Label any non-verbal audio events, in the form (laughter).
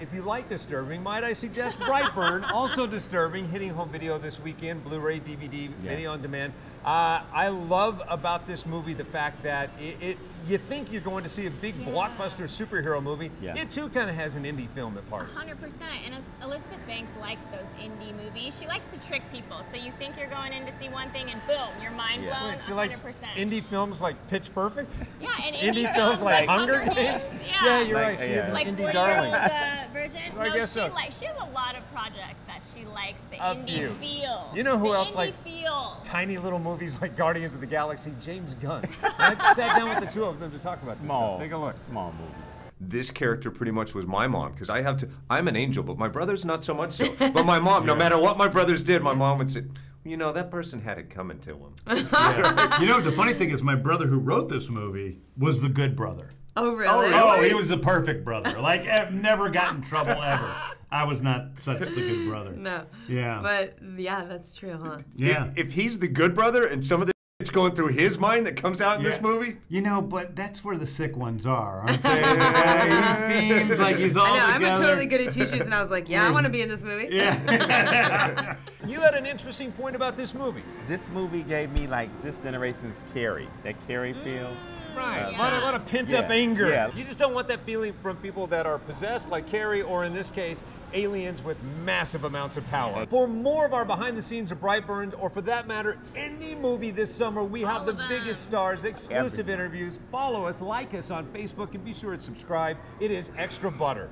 If you like disturbing, might I suggest Brightburn, (laughs) also disturbing, hitting home video this weekend, Blu-ray, DVD, video on demand. Uh, I love about this movie the fact that it, it you think you're going to see a big blockbuster superhero movie. Yeah. It too kind of has an indie film at parts. 100%. And as Elizabeth Banks likes those indie movies. She likes to trick people. So you think you're going in to see one thing and boom, you're mind Yeah. blown. Wait, she 100%. likes indie films like Pitch Perfect? Yeah, and Indie, indie, films like Hunger Games? Games. Yeah, Yeah, you're Like, right. She yeah. is an like indie darling. old uh, virgin. I no, guess she so. like she has a lot of projects that she likes the A indie few. feel. You know who the else indie likes feel? Tiny little movies like Guardians of the Galaxy, James Gunn. I (laughs) sat down with the two of them to talk about Small. this stuff. Take a look. Small movie. this character pretty much was my mom because I have to. I'm an angel, but my brother's not so much so. (laughs) But my mom, no matter what my brothers did, my mom would say, "You know, that person had it coming to him." (laughs) You know, the funny thing is, my brother who wrote this movie was the good brother. Oh, oh, really? Oh, he was the perfect brother. Like, I've never got in trouble ever. I was not such the good brother. No. Yeah. But yeah, that's true, huh? Yeah. If he's the good brother and some of the it's going through his mind that comes out in this movie, You know, but that's where the sick ones are, aren't (laughs) they? Yeah, he seems like he's all I know, I'm a totally good at two shoes, and I was like, yeah, I want to be in this movie. Yeah. (laughs) (laughs) You had an interesting point about this movie. This movie gave me like just generations Carrie, that Carrie feel. Right. Uh, a, lot of, lot of pent up anger. yeah. You just don't want that feeling from people that are possessed, like Carrie, or in this case, aliens with massive amounts of power. For more of our behind the scenes of Brightburn, or for that matter, any movie this summer, we have All the them. biggest stars, exclusive Everything. interviews. Follow us, like us on Facebook, and be sure to subscribe. It is Extra Butter.